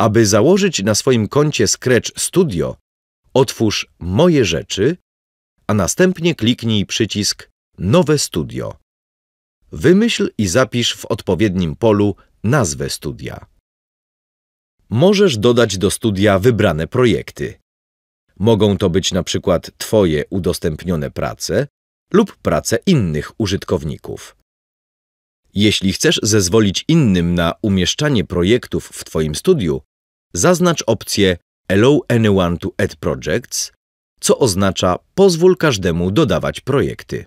Aby założyć na swoim koncie Scratch Studio, otwórz Moje rzeczy, a następnie kliknij przycisk Nowe studio. Wymyśl i zapisz w odpowiednim polu nazwę studia. Możesz dodać do studia wybrane projekty. Mogą to być na przykład Twoje udostępnione prace lub prace innych użytkowników. Jeśli chcesz zezwolić innym na umieszczanie projektów w Twoim studiu, zaznacz opcję Allow anyone to add projects, co oznacza pozwól każdemu dodawać projekty.